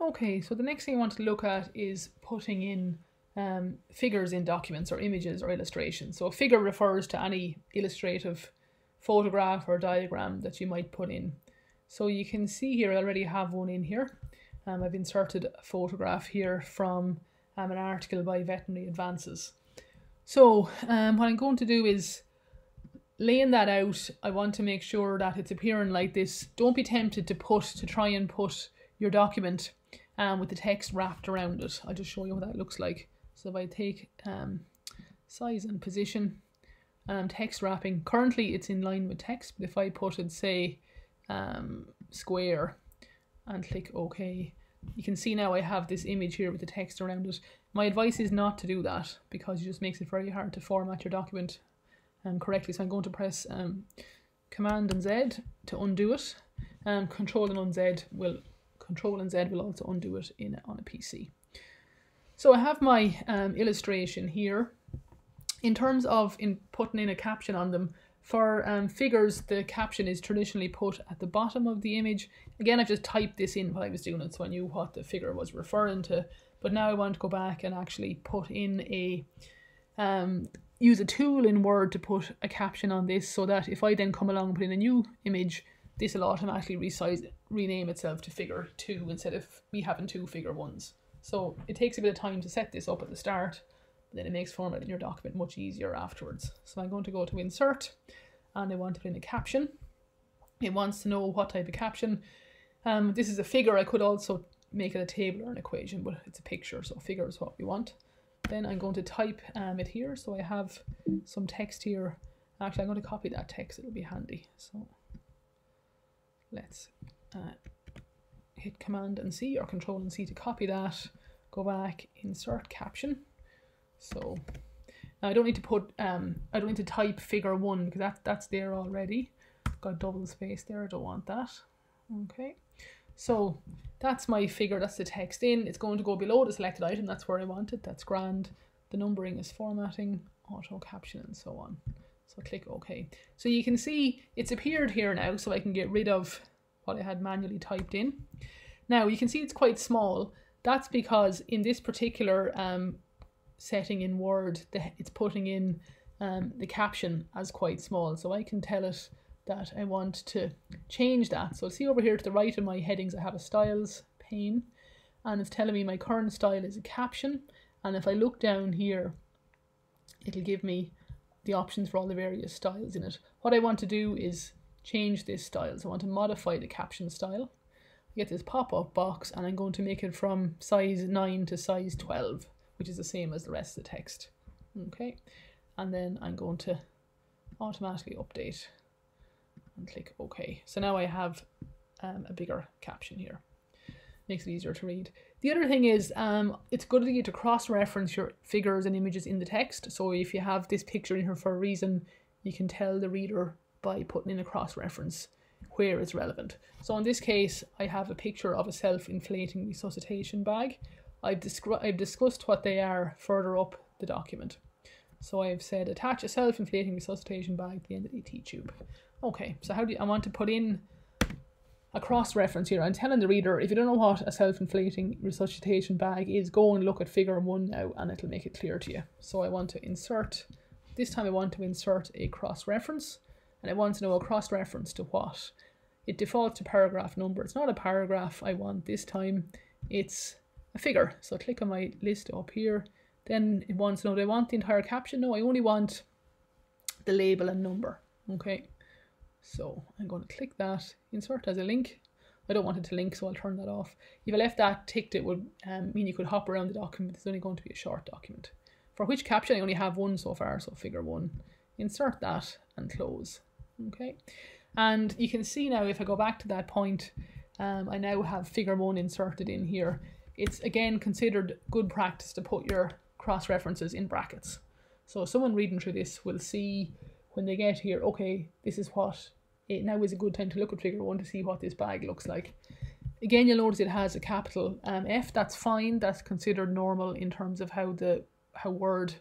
Okay, so the next thing I want to look at is putting in um, figures in documents or images or illustrations. So a figure refers to any illustrative photograph or diagram that you might put in. So you can see here I already have one in here. Um, I've inserted a photograph here from um, an article by Veterinary Advances. So um, what I'm going to do is laying that out, I want to make sure that it's appearing like this. Don't be tempted to put, to try and put your document um, with the text wrapped around it. I'll just show you what that looks like. So if I take um, size and position, um, text wrapping, currently it's in line with text, but if I put it, say, um, square and click OK, you can see now I have this image here with the text around it. My advice is not to do that because it just makes it very hard to format your document um, correctly. So I'm going to press um, Command and Z to undo it. Um, Control and Z will Control and Z will also undo it in on a PC. So I have my um, illustration here. In terms of in putting in a caption on them, for um, figures, the caption is traditionally put at the bottom of the image. Again, I've just typed this in while I was doing it, so I knew what the figure was referring to. But now I want to go back and actually put in a, um, use a tool in Word to put a caption on this so that if I then come along and put in a new image, this will automatically resize, rename itself to figure two instead of me having two figure ones. So it takes a bit of time to set this up at the start, but then it makes formatting your document much easier afterwards. So I'm going to go to insert and I want to put in a caption. It wants to know what type of caption. Um, this is a figure. I could also make it a table or an equation, but it's a picture, so figure is what we want. Then I'm going to type um, it here. So I have some text here. Actually, I'm going to copy that text. It'll be handy. So let's uh, hit Command and C or Control and C to copy that. Go back, insert caption. So now I don't need to put, um, I don't need to type figure one because that, that's there already. Got double space there, I don't want that. Okay, so that's my figure, that's the text in. It's going to go below the selected item, that's where I want it, that's grand. The numbering is formatting, auto caption and so on. Click OK. So you can see it's appeared here now, so I can get rid of what I had manually typed in. Now you can see it's quite small. That's because in this particular um, setting in Word, the, it's putting in um, the caption as quite small. So I can tell it that I want to change that. So see over here to the right of my headings, I have a styles pane and it's telling me my current style is a caption. And if I look down here, it'll give me the options for all the various styles in it. What I want to do is change this style. So I want to modify the caption style. I get this pop-up box and I'm going to make it from size 9 to size 12 which is the same as the rest of the text. Okay, and then I'm going to automatically update and click OK. So now I have um, a bigger caption here. Makes it easier to read. The other thing is um, it's good to to cross-reference your figures and images in the text. So if you have this picture in here for a reason, you can tell the reader by putting in a cross-reference where it's relevant. So in this case, I have a picture of a self-inflating resuscitation bag. I've, I've discussed what they are further up the document. So I've said attach a self-inflating resuscitation bag to the end of the T-tube. Okay, so how do you, I want to put in a cross-reference here. I'm telling the reader, if you don't know what a self-inflating resuscitation bag is, go and look at figure one now and it'll make it clear to you. So I want to insert, this time I want to insert a cross-reference and I want to know a cross-reference to what? It defaults to paragraph number. It's not a paragraph I want this time. It's a figure. So I click on my list up here. Then it wants to know, do I want the entire caption? No, I only want the label and number. Okay. So I'm going to click that, insert as a link. I don't want it to link, so I'll turn that off. If I left that ticked, it would um, mean you could hop around the document. It's only going to be a short document. For which caption, I only have one so far, so figure one. Insert that and close. Okay. And you can see now, if I go back to that point, um, I now have figure one inserted in here it's again considered good practice to put your cross references in brackets. So someone reading through this will see when they get here, okay, this is what it now is a good time to look at figure one to see what this bag looks like. Again, you'll notice it has a capital um, F. That's fine. That's considered normal in terms of how the how Word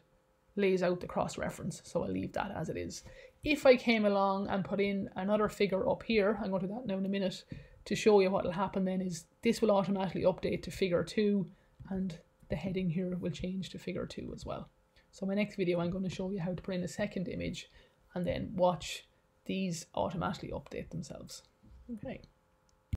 lays out the cross reference. So I'll leave that as it is. If I came along and put in another figure up here, I'm going to do that now in a minute, to show you what will happen then is this will automatically update to figure 2 and the heading here will change to figure 2 as well. So my next video I'm going to show you how to put in a second image and then watch these automatically update themselves. Okay.